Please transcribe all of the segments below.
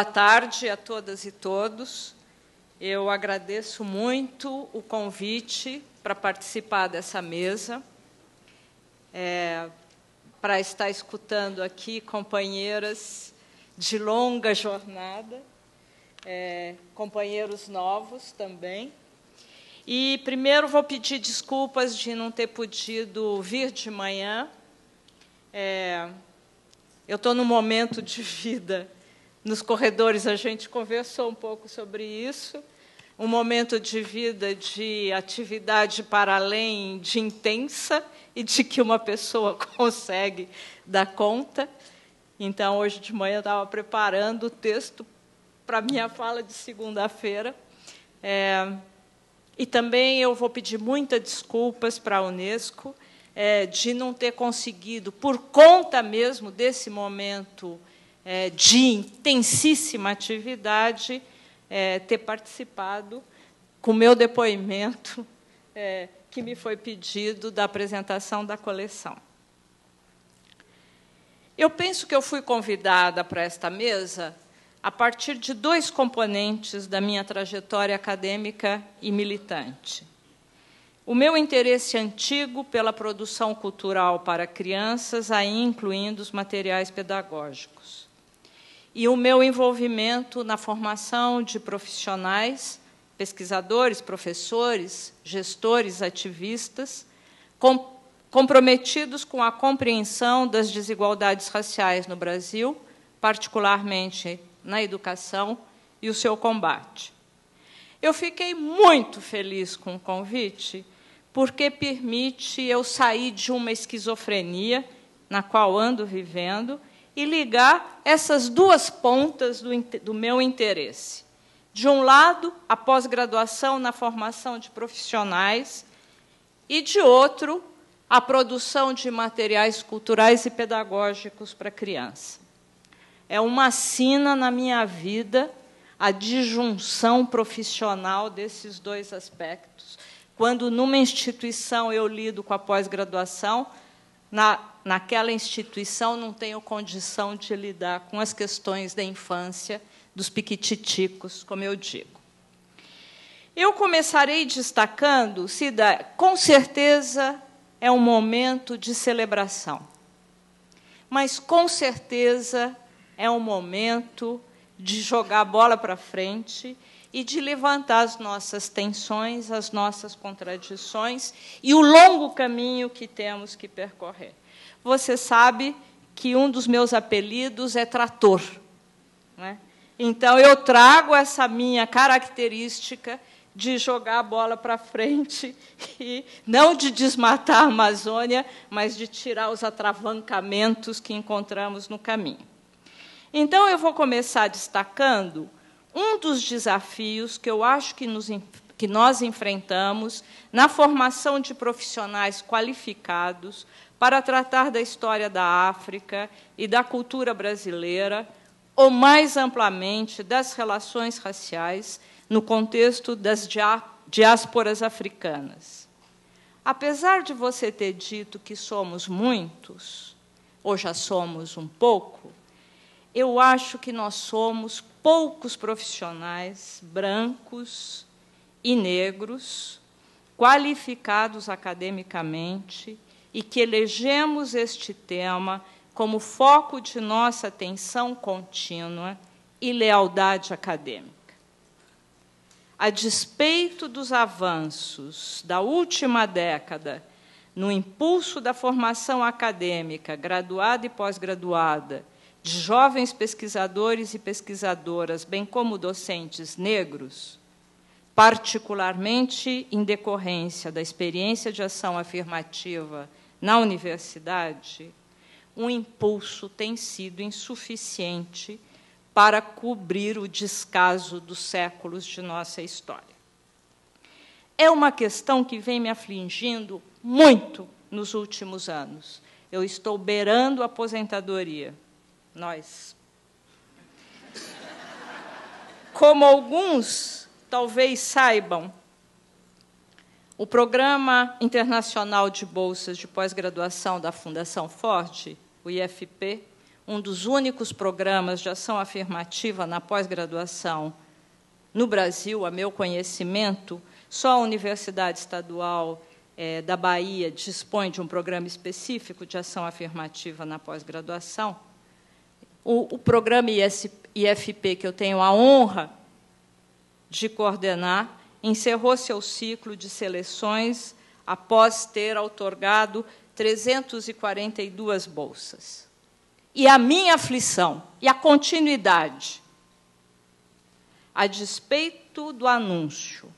Boa tarde a todas e todos. Eu agradeço muito o convite para participar dessa mesa, é, para estar escutando aqui companheiras de longa jornada, é, companheiros novos também. E primeiro vou pedir desculpas de não ter podido vir de manhã. É, eu estou num momento de vida. Nos corredores a gente conversou um pouco sobre isso. Um momento de vida de atividade para além de intensa e de que uma pessoa consegue dar conta. Então, hoje de manhã eu estava preparando o texto para minha fala de segunda-feira. É, e também eu vou pedir muitas desculpas para a Unesco é, de não ter conseguido, por conta mesmo desse momento é, de intensíssima atividade, é, ter participado com meu depoimento é, que me foi pedido da apresentação da coleção. Eu penso que eu fui convidada para esta mesa a partir de dois componentes da minha trajetória acadêmica e militante. O meu interesse antigo pela produção cultural para crianças, aí incluindo os materiais pedagógicos. E o meu envolvimento na formação de profissionais, pesquisadores, professores, gestores, ativistas, com, comprometidos com a compreensão das desigualdades raciais no Brasil, particularmente na educação e o seu combate. Eu fiquei muito feliz com o convite porque permite eu sair de uma esquizofrenia na qual ando vivendo e ligar essas duas pontas do, do meu interesse. De um lado, a pós-graduação na formação de profissionais, e de outro, a produção de materiais culturais e pedagógicos para criança. É uma sina na minha vida a disjunção profissional desses dois aspectos quando numa instituição eu lido com a pós-graduação, na, naquela instituição não tenho condição de lidar com as questões da infância, dos piquititicos, como eu digo. Eu começarei destacando, Cida, com certeza é um momento de celebração, mas com certeza é um momento de jogar a bola para frente e de levantar as nossas tensões, as nossas contradições e o longo caminho que temos que percorrer. Você sabe que um dos meus apelidos é trator. Né? Então, eu trago essa minha característica de jogar a bola para frente e não de desmatar a Amazônia, mas de tirar os atravancamentos que encontramos no caminho. Então, eu vou começar destacando um dos desafios que eu acho que, nos, que nós enfrentamos na formação de profissionais qualificados para tratar da história da África e da cultura brasileira, ou mais amplamente das relações raciais no contexto das diásporas africanas. Apesar de você ter dito que somos muitos, ou já somos um pouco, eu acho que nós somos poucos profissionais brancos e negros qualificados academicamente e que elegemos este tema como foco de nossa atenção contínua e lealdade acadêmica. A despeito dos avanços da última década no impulso da formação acadêmica, graduada e pós-graduada, de jovens pesquisadores e pesquisadoras, bem como docentes negros, particularmente em decorrência da experiência de ação afirmativa na universidade, o um impulso tem sido insuficiente para cobrir o descaso dos séculos de nossa história. É uma questão que vem me afligindo muito nos últimos anos. Eu estou beirando a aposentadoria nós. Como alguns talvez saibam, o Programa Internacional de Bolsas de Pós-Graduação da Fundação Forte, o IFP, um dos únicos programas de ação afirmativa na pós-graduação no Brasil, a meu conhecimento, só a Universidade Estadual é, da Bahia dispõe de um programa específico de ação afirmativa na pós-graduação. O, o programa IFP, que eu tenho a honra de coordenar, encerrou seu ciclo de seleções após ter outorgado 342 bolsas. E a minha aflição e a continuidade, a despeito do anúncio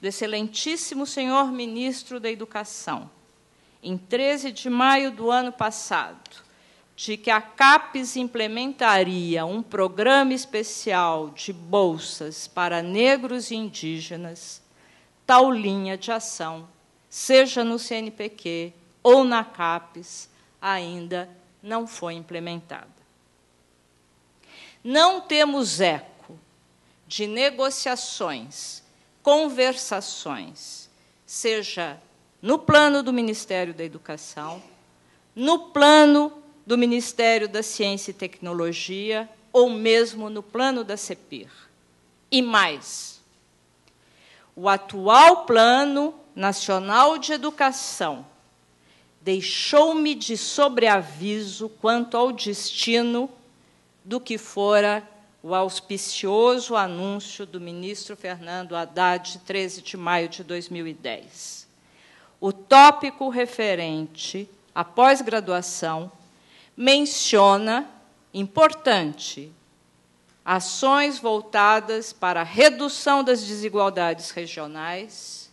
do excelentíssimo senhor ministro da Educação, em 13 de maio do ano passado, de que a CAPES implementaria um programa especial de bolsas para negros e indígenas, tal linha de ação, seja no CNPq ou na CAPES, ainda não foi implementada. Não temos eco de negociações conversações, seja no plano do Ministério da Educação, no plano do Ministério da Ciência e Tecnologia, ou mesmo no plano da CEPIR. E mais, o atual Plano Nacional de Educação deixou-me de sobreaviso quanto ao destino do que fora o auspicioso anúncio do ministro Fernando Haddad, 13 de maio de 2010. O tópico referente à pós-graduação menciona, importante, ações voltadas para a redução das desigualdades regionais,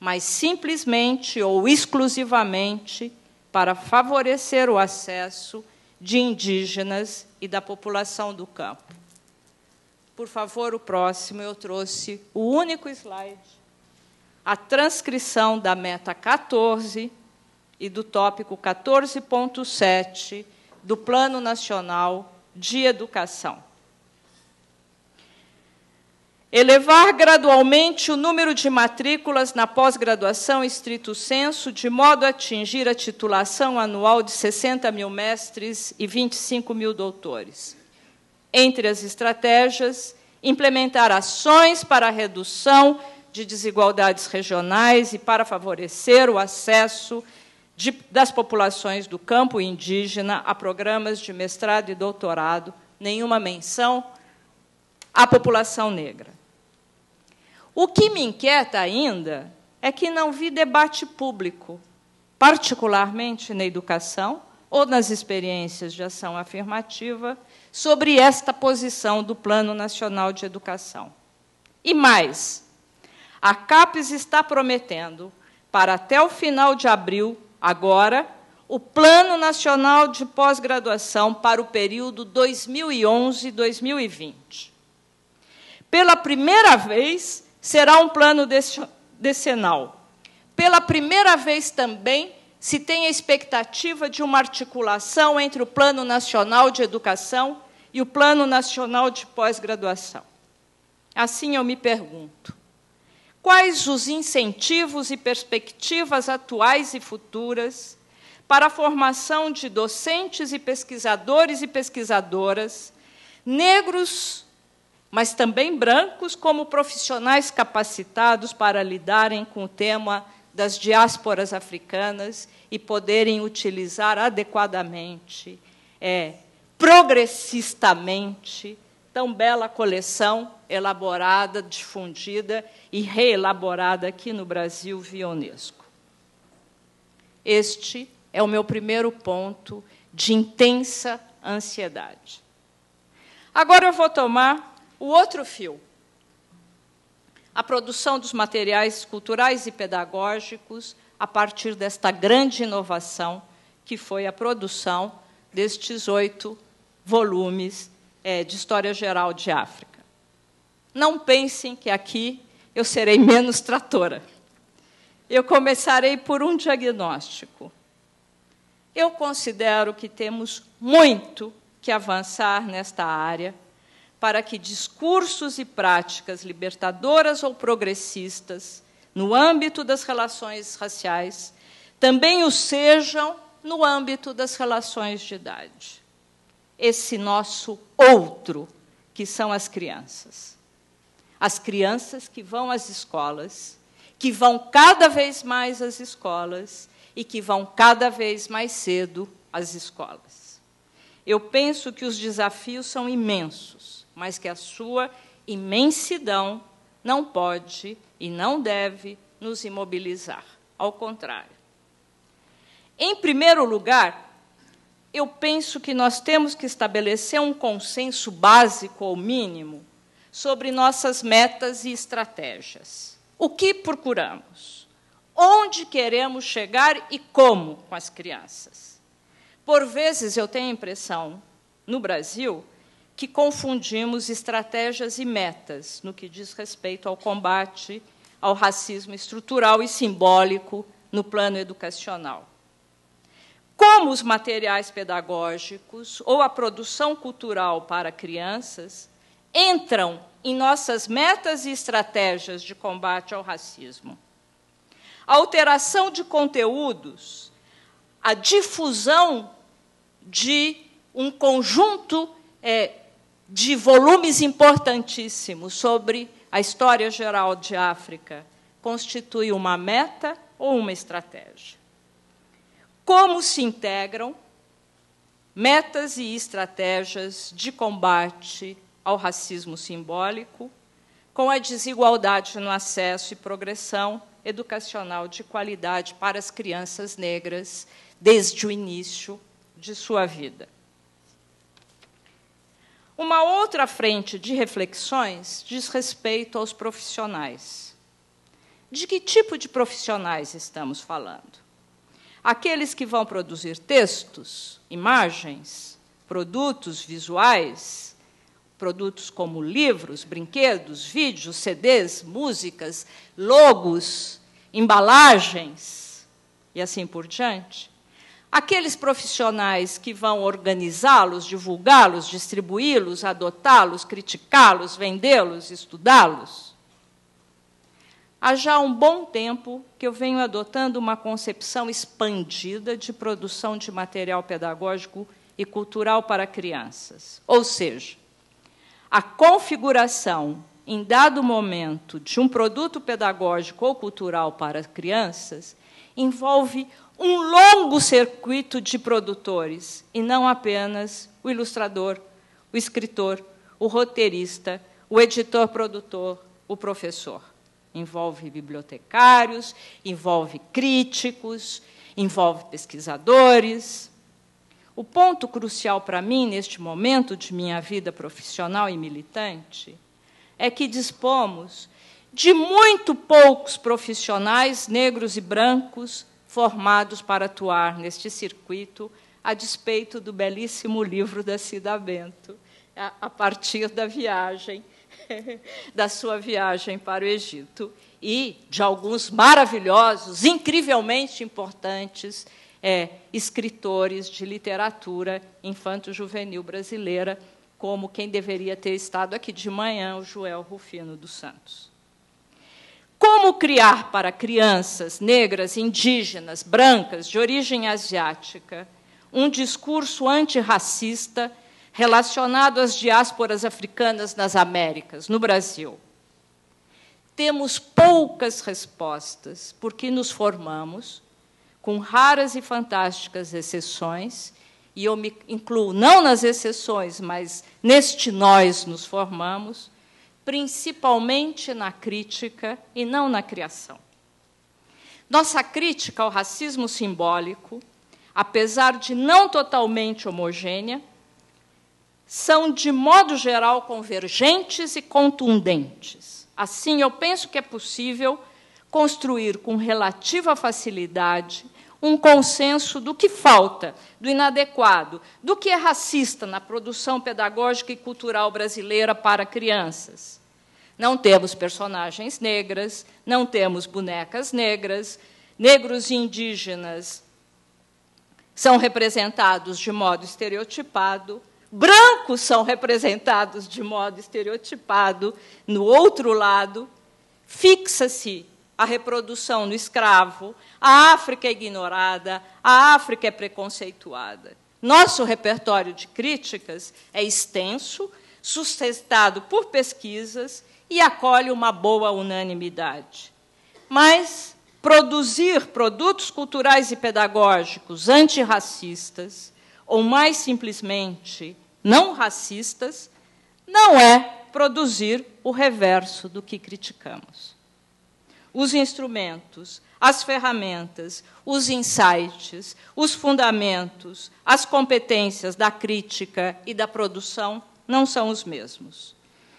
mas simplesmente ou exclusivamente para favorecer o acesso de indígenas e da população do campo. Por favor, o próximo, eu trouxe o único slide, a transcrição da meta 14 e do tópico 14.7 do Plano Nacional de Educação. Elevar gradualmente o número de matrículas na pós-graduação estrito senso, de modo a atingir a titulação anual de 60 mil mestres e 25 mil doutores. Entre as estratégias, implementar ações para a redução de desigualdades regionais e para favorecer o acesso de, das populações do campo indígena a programas de mestrado e doutorado, nenhuma menção à população negra. O que me inquieta ainda é que não vi debate público, particularmente na educação ou nas experiências de ação afirmativa, sobre esta posição do Plano Nacional de Educação. E mais, a CAPES está prometendo, para até o final de abril, agora, o Plano Nacional de Pós-Graduação para o período 2011-2020. Pela primeira vez, será um plano decenal. Pela primeira vez também se tem a expectativa de uma articulação entre o Plano Nacional de Educação e o Plano Nacional de Pós-Graduação. Assim eu me pergunto: quais os incentivos e perspectivas atuais e futuras para a formação de docentes e pesquisadores e pesquisadoras negros mas também brancos como profissionais capacitados para lidarem com o tema das diásporas africanas e poderem utilizar adequadamente, é, progressistamente, tão bela coleção elaborada, difundida e reelaborada aqui no Brasil via Unesco. Este é o meu primeiro ponto de intensa ansiedade. Agora eu vou tomar o outro fio, a produção dos materiais culturais e pedagógicos a partir desta grande inovação que foi a produção destes oito volumes é, de História Geral de África. Não pensem que aqui eu serei menos tratora. Eu começarei por um diagnóstico. Eu considero que temos muito que avançar nesta área para que discursos e práticas libertadoras ou progressistas, no âmbito das relações raciais, também o sejam no âmbito das relações de idade. Esse nosso outro, que são as crianças. As crianças que vão às escolas, que vão cada vez mais às escolas e que vão cada vez mais cedo às escolas. Eu penso que os desafios são imensos, mas que a sua imensidão não pode e não deve nos imobilizar. Ao contrário. Em primeiro lugar, eu penso que nós temos que estabelecer um consenso básico ou mínimo sobre nossas metas e estratégias. O que procuramos? onde queremos chegar e como com as crianças. Por vezes eu tenho a impressão, no Brasil, que confundimos estratégias e metas no que diz respeito ao combate ao racismo estrutural e simbólico no plano educacional. Como os materiais pedagógicos ou a produção cultural para crianças entram em nossas metas e estratégias de combate ao racismo a alteração de conteúdos, a difusão de um conjunto é, de volumes importantíssimos sobre a história geral de África constitui uma meta ou uma estratégia. Como se integram metas e estratégias de combate ao racismo simbólico com a desigualdade no acesso e progressão educacional de qualidade para as crianças negras desde o início de sua vida. Uma outra frente de reflexões diz respeito aos profissionais. De que tipo de profissionais estamos falando? Aqueles que vão produzir textos, imagens, produtos visuais, produtos como livros, brinquedos, vídeos, CDs, músicas, logos, embalagens e assim por diante. Aqueles profissionais que vão organizá-los, divulgá-los, distribuí-los, adotá-los, criticá-los, vendê-los, estudá-los. Há já um bom tempo que eu venho adotando uma concepção expandida de produção de material pedagógico e cultural para crianças. Ou seja, a configuração, em dado momento, de um produto pedagógico ou cultural para crianças envolve um longo circuito de produtores, e não apenas o ilustrador, o escritor, o roteirista, o editor-produtor, o professor. Envolve bibliotecários, envolve críticos, envolve pesquisadores, o ponto crucial para mim, neste momento de minha vida profissional e militante, é que dispomos de muito poucos profissionais negros e brancos formados para atuar neste circuito, a despeito do belíssimo livro da Cida Bento, a partir da viagem, da sua viagem para o Egito, e de alguns maravilhosos, incrivelmente importantes é, escritores de literatura infanto-juvenil brasileira, como quem deveria ter estado aqui de manhã, o Joel Rufino dos Santos. Como criar para crianças negras, indígenas, brancas, de origem asiática, um discurso antirracista relacionado às diásporas africanas nas Américas, no Brasil? Temos poucas respostas, porque nos formamos com raras e fantásticas exceções, e eu me incluo não nas exceções, mas neste nós nos formamos, principalmente na crítica e não na criação. Nossa crítica ao racismo simbólico, apesar de não totalmente homogênea, são, de modo geral, convergentes e contundentes. Assim, eu penso que é possível construir com relativa facilidade um consenso do que falta, do inadequado, do que é racista na produção pedagógica e cultural brasileira para crianças. Não temos personagens negras, não temos bonecas negras, negros e indígenas são representados de modo estereotipado, brancos são representados de modo estereotipado, no outro lado, fixa-se a reprodução no escravo, a África é ignorada, a África é preconceituada. Nosso repertório de críticas é extenso, sustentado por pesquisas e acolhe uma boa unanimidade. Mas produzir produtos culturais e pedagógicos antirracistas, ou mais simplesmente não racistas, não é produzir o reverso do que criticamos. Os instrumentos, as ferramentas, os insights, os fundamentos, as competências da crítica e da produção não são os mesmos.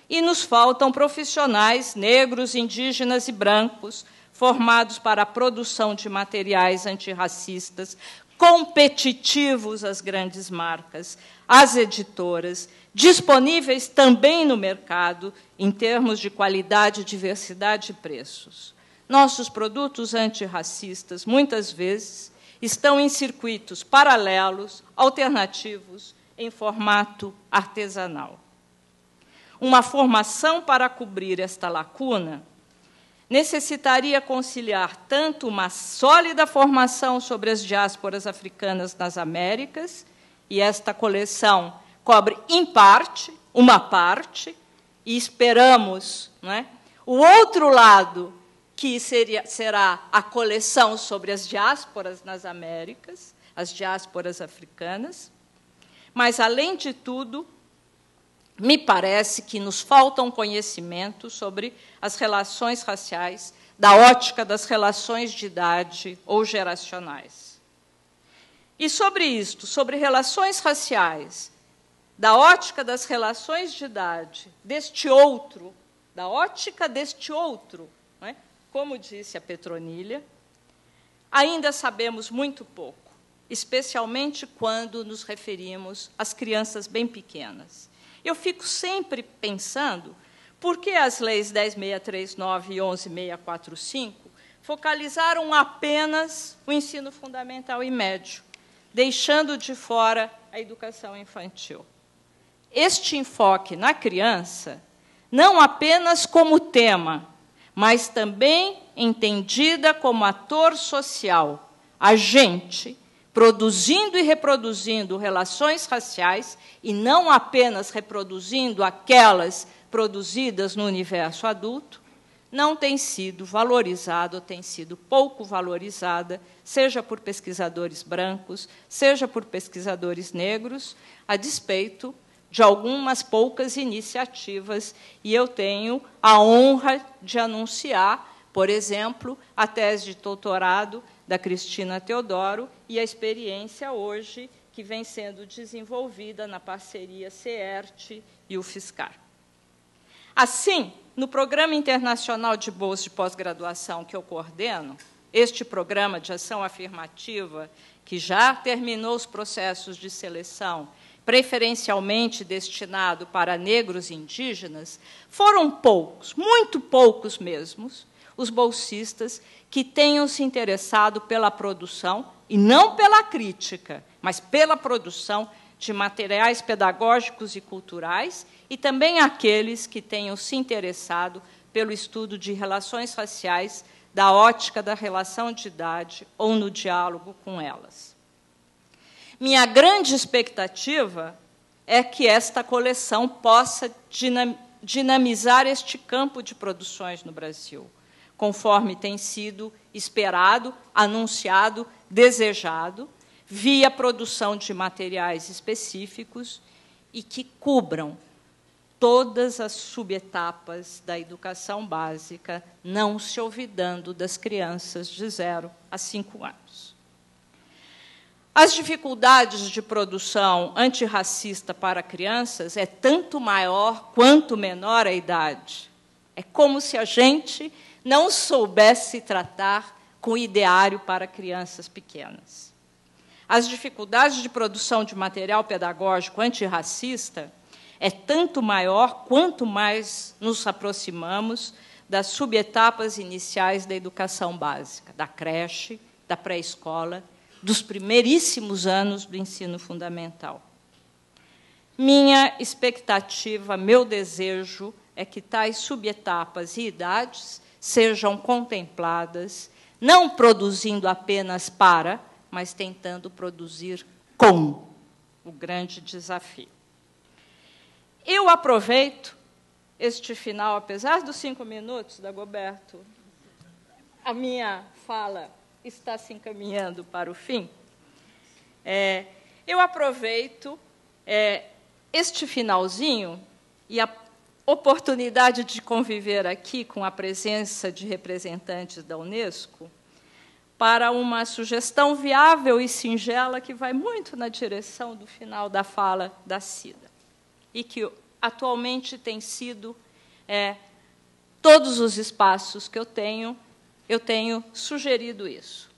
E nos faltam profissionais negros, indígenas e brancos formados para a produção de materiais antirracistas, competitivos às grandes marcas, às editoras, disponíveis também no mercado em termos de qualidade, diversidade e preços. Nossos produtos antirracistas, muitas vezes, estão em circuitos paralelos, alternativos, em formato artesanal. Uma formação para cobrir esta lacuna necessitaria conciliar tanto uma sólida formação sobre as diásporas africanas nas Américas, e esta coleção cobre, em parte, uma parte, e esperamos é? o outro lado, que seria, será a coleção sobre as diásporas nas Américas, as diásporas africanas. Mas, além de tudo, me parece que nos falta um conhecimento sobre as relações raciais da ótica das relações de idade ou geracionais. E sobre isto, sobre relações raciais, da ótica das relações de idade, deste outro, da ótica deste outro, é? como disse a Petronilha, ainda sabemos muito pouco, especialmente quando nos referimos às crianças bem pequenas. Eu fico sempre pensando por que as leis 10639 e 11645 focalizaram apenas o ensino fundamental e médio, deixando de fora a educação infantil. Este enfoque na criança, não apenas como tema, mas também entendida como ator social, agente produzindo e reproduzindo relações raciais e não apenas reproduzindo aquelas produzidas no universo adulto, não tem sido valorizado, ou tem sido pouco valorizada, seja por pesquisadores brancos, seja por pesquisadores negros, a despeito de algumas poucas iniciativas, e eu tenho a honra de anunciar, por exemplo, a tese de doutorado da Cristina Teodoro e a experiência hoje que vem sendo desenvolvida na parceria CERT e o FISCAR. Assim, no Programa Internacional de Bolsa de Pós-Graduação que eu coordeno, este programa de ação afirmativa, que já terminou os processos de seleção, preferencialmente destinado para negros e indígenas, foram poucos, muito poucos mesmos, os bolsistas que tenham se interessado pela produção, e não pela crítica, mas pela produção de materiais pedagógicos e culturais, e também aqueles que tenham se interessado pelo estudo de relações raciais da ótica da relação de idade ou no diálogo com elas. Minha grande expectativa é que esta coleção possa dinamizar este campo de produções no Brasil conforme tem sido esperado, anunciado, desejado, via produção de materiais específicos e que cubram todas as subetapas da educação básica, não se olvidando das crianças de 0 a 5 anos. As dificuldades de produção antirracista para crianças é tanto maior quanto menor a idade. É como se a gente não soubesse tratar com ideário para crianças pequenas. As dificuldades de produção de material pedagógico antirracista é tanto maior quanto mais nos aproximamos das subetapas iniciais da educação básica, da creche, da pré-escola, dos primeiríssimos anos do ensino fundamental. Minha expectativa, meu desejo é que tais subetapas e idades sejam contempladas, não produzindo apenas para, mas tentando produzir com o grande desafio. Eu aproveito este final, apesar dos cinco minutos, Dagoberto, a minha fala está se encaminhando para o fim. É, eu aproveito é, este finalzinho e a oportunidade de conviver aqui com a presença de representantes da Unesco para uma sugestão viável e singela que vai muito na direção do final da fala da Cida e que atualmente tem sido é, todos os espaços que eu tenho, eu tenho sugerido isso.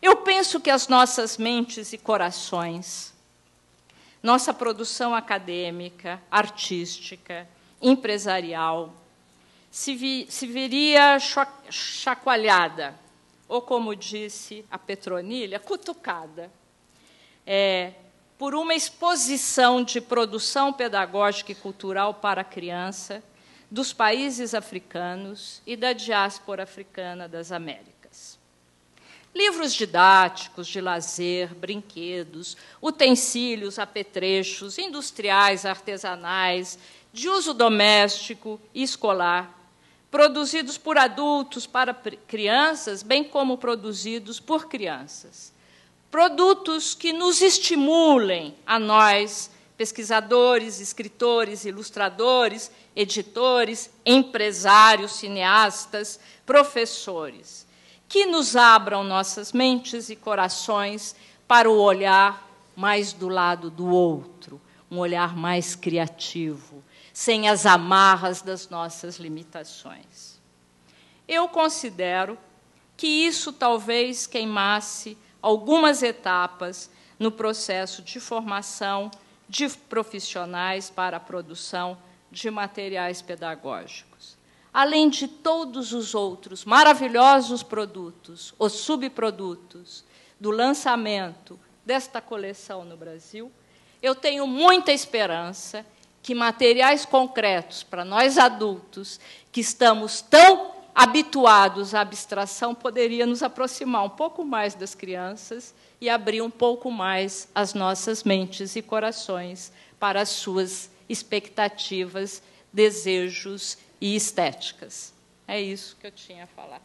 Eu penso que as nossas mentes e corações, nossa produção acadêmica, artística, empresarial, se, vi, se viria chacoalhada, ou como disse a Petronilha, cutucada, é, por uma exposição de produção pedagógica e cultural para a criança dos países africanos e da diáspora africana das Américas. Livros didáticos, de lazer, brinquedos, utensílios, apetrechos, industriais, artesanais, de uso doméstico e escolar, produzidos por adultos para crianças, bem como produzidos por crianças. Produtos que nos estimulem a nós, pesquisadores, escritores, ilustradores, editores, empresários, cineastas, professores, que nos abram nossas mentes e corações para o olhar mais do lado do outro, um olhar mais criativo, sem as amarras das nossas limitações. Eu considero que isso talvez queimasse algumas etapas no processo de formação de profissionais para a produção de materiais pedagógicos. Além de todos os outros maravilhosos produtos, os subprodutos do lançamento desta coleção no Brasil, eu tenho muita esperança que materiais concretos para nós adultos que estamos tão habituados à abstração, poderia nos aproximar um pouco mais das crianças e abrir um pouco mais as nossas mentes e corações para as suas expectativas, desejos e estéticas. É isso que eu tinha a falar.